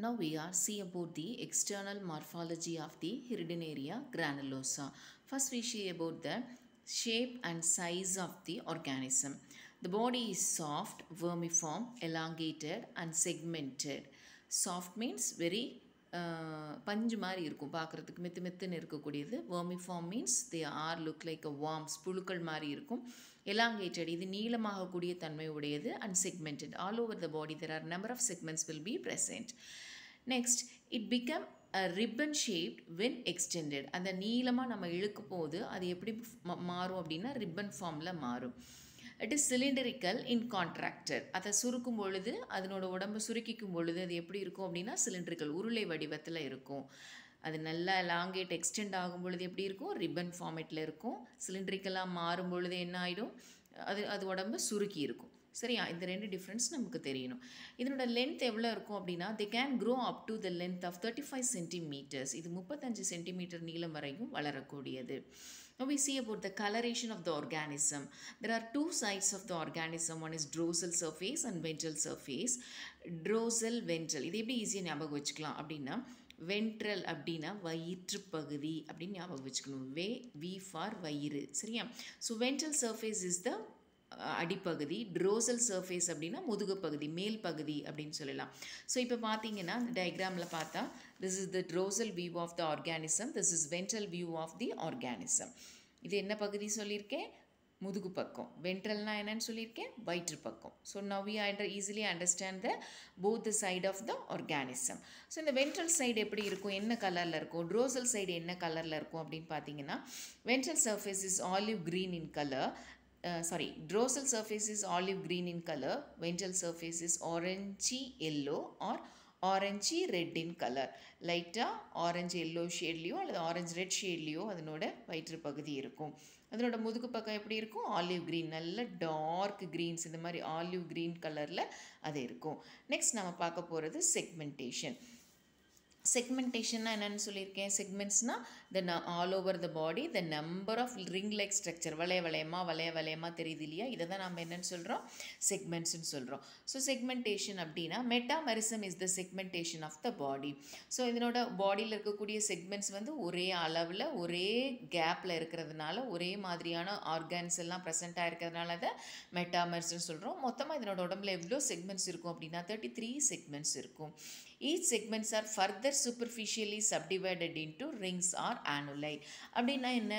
Now we are see about the external morphology of the Hirudinaria granulosa. First we see about the shape and size of the organism. The body is soft, vermiform, elongated and segmented. Soft means very பஞ்சு மாதிரி இருக்கும் பார்க்குறதுக்கு. மெத்து மெத்துன்னு இருக்கக்கூடியது. Vermiform means they are look like a worms புழுக்கள் மாதிரி இருக்கும். எலாங்கேட்டட் இது நீளமாகக்கூடிய தன்மை உடையது. And segmented all over the body there are number of segments will be present next it become a ribbon shaped when extended அந்த நீளமாக நம்ம இழுக்கும் போது அது எப்படி மாறும் அப்படின்னா ரிப்பன் ஃபார்மில் மாறும். It is cylindrical in contractor அதை சுருக்கும் பொழுது அதனோட உடம்பை சுருக்கிக்கும் பொழுது அது எப்படி இருக்கும் அப்படின்னா சிலிண்டரிக்கல் உருளை வடிவத்தில் இருக்கும். அது நல்லா லாங்கேட் எக்ஸ்டெண்ட் ஆகும் பொழுது எப்படி இருக்கும்? ரிப்பன் ஃபார்மேட்டில் இருக்கும். சிலிண்ட்ரிக்கலாக மாறும் பொழுது என்ன ஆகிடும் அது அது உடம்பு சுருக்கி இருக்கும். சரியா இந்த ரெண்டு டிஃப்ரென்ஸ் நமக்கு தெரியணும் இதனோட லென்த் எவ்வளோ இருக்கும் அப்படின்னா they can grow up to the length of thirty five centimeters இது முப்பத்தஞ்சு சென்டிமீட்டர் நீளம் வரையும் வளரக்கூடியது Now we see about the coloration of the organism. There are two sides of the organism. One is dorsal surface and ventral surface. Dorsal, ventral. இது எப்படி ஈஸியாக ஞாபகம் வச்சுக்கலாம் அப்படின்னா வென்ட்ரல் அப்படின்னா வயிற்று பகுதி அப்படின்னு ஞாபகம் வச்சுக்கணும் வே வி ஃபார் வயிறு சரியா so ventral surface is the அடிப்பகுதி ட்ரோசல் சர்ஃபேஸ் அப்படின்னா முதுகு பகுதி மேல் பகுதி அப்படின்னு சொல்லலாம். ஸோ இப்போ பார்த்தீங்கன்னா இந்த டயக்ராமில் பார்த்தா this is the dorsal view of the organism this is ventral view of the organism இது என்ன பகுதி சொல்லியிருக்கேன்? முதுகு பக்கம் வென்ட்ரல்னா என்னன்னு சொல்லியிருக்கேன்? வயிற்று பக்கம் so now we under easily understand the both the side of the organism so இந்த வென்ட்ரல் சைடு எப்படி இருக்கும்? என்ன கலரில் இருக்கும்? ட்ரோசல் சைடு என்ன கலரில் இருக்கும் அப்படின்னு பார்த்தீங்கன்னா ventral surface is olive green in colour uh, sorry dorsal surface is olive green in color ventral surface is orangey yellow or orangey red in லைட்டாக ஆரஞ்சு எல்லோ ஷேட்லேயோ அல்லது ஆரஞ்சு ரெட் ஷேட்லேயோ அதனோட வயிற்று பகுதி இருக்கும். அதனோட முதுகு பக்கம் எப்படி இருக்கும்? ஆலிவ் க்ரீன் நல்ல டார்க் க்ரீன்ஸ் இந்த மாதிரி ஆலிவ் க்ரீன் கலரில் அது இருக்கும். நெக்ஸ்ட் நம்ம பார்க்க போகிறது செக்மெண்டேஷன் செக்மெண்டேஷன்னா என்னன்னு சொல்லியிருக்கேன். செக்மெண்ட்ஸ்னால் the all over the body the number of ring like structure வளைய வளையமாக வளைய வளையமாக தெரியுது இல்லையா? இதை தான் நம்ம என்னன்னு சொல்கிறோம் செக்மெண்ட்ஸ்னு சொல்கிறோம் ஸோ செக்மெண்டேஷன் அப்படின்னா metamerism is the segmentation of the body so இதனோட பாடியில் இருக்கக்கூடிய செக்மெண்ட்ஸ் வந்து ஒரே அளவில் ஒரே கேப்பில் இருக்கிறதுனால ஒரே மாதிரியான ஆர்கான்ஸ் எல்லாம் ப்ரெசென்ட்டாக இருக்கிறதுனால அதை மெட்டாமரிசம்னு சொல்கிறோம் மொத்தமாக இதனோட உடம்புல எவ்வளோ செக்மெண்ட்ஸ் இருக்கும் அப்படின்னா தேர்ட்டி த்ரீ செக்மெண்ட்ஸ் இருக்கும். Each segments are further superficially subdivided into rings or annuli அப்படின்னா என்ன?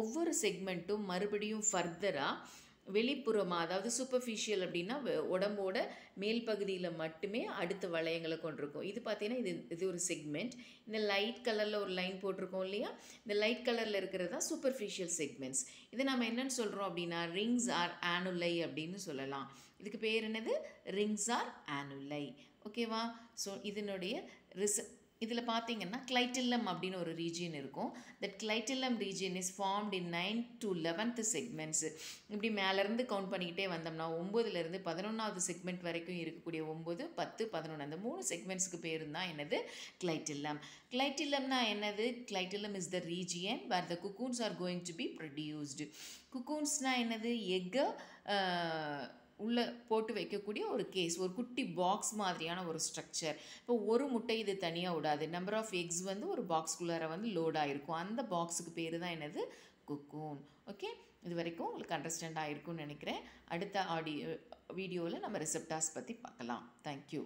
ஒவ்வொரு செக்மெண்ட்டும் மறுபடியும் ஃபர்தராக வெளிப்புறமாக அதாவது சூப்பர்ஃபிஷியல் அப்படின்னா உடம்போட மேல் பகுதியில் மட்டுமே அடுத்த வளையங்களை கொண்டிருக்கும். இது பார்த்தீங்கன்னா இது இது ஒரு செக்மெண்ட் இந்த லைட் கலரில் ஒரு லைன் போட்டிருக்கோம் இல்லையா? இந்த லைட் கலரில் இருக்கிறது தான் சூப்பர்ஃபிஷியல் செக்மெண்ட்ஸ் இது நம்ம என்னன்னு சொல்கிறோம் அப்படின்னா ரிங்ஸ் ஆர் ஆனுலை அப்படின்னு சொல்லலாம். இதுக்கு பேர் என்னது? ரிங்ஸ் ஆர் ஆனுலை ஓகேவா ஸோ இதனுடைய ரிச இதில் பார்த்தீங்கன்னா கிளைட்டில்லம் அப்படின்னு ஒரு ரீஜியன் இருக்கும். That clitellum region is formed in nine to eleventh segments இப்படி மேலேருந்து கவுண்ட் பண்ணிக்கிட்டே வந்தோம்னா ஒம்போதுலேருந்து பதினொன்றாவது செக்மெண்ட் வரைக்கும் இருக்கக்கூடிய ஒம்பது பத்து பதினொன்று அந்த மூணு செக்மெண்ட்ஸ்க்கு பேர் தான் என்னது? கிளைட்டில்லம் கிளைட்டில்லம்னா என்னது? Clitellum is the region where the cocoons are going to be produced குக்கூன்ஸ்னால் என்னது? எக்கை உள்ளே போட்டு வைக்கக்கூடிய ஒரு கேஸ் ஒரு குட்டி பாக்ஸ் மாதிரியான ஒரு ஸ்ட்ரக்சர் இப்போ ஒரு முட்டை இது தனியாக விடாது. நம்பர் ஆஃப் எக்ஸ் வந்து ஒரு பாக்ஸ்குள்ளார வந்து லோடாக ஆகிருக்கும் அந்த பாக்ஸுக்கு பேர் தான் என்னது? குக்கூன் ஓகே இது வரைக்கும் உங்களுக்கு அண்டர்ஸ்டாண்ட் ஆகிருக்கும்னு நினைக்கிறேன். அடுத்த ஆடியோ வீடியோவில் நம்ம ரிசெப்டாஸ் பற்றி பார்க்கலாம். தேங்க்யூ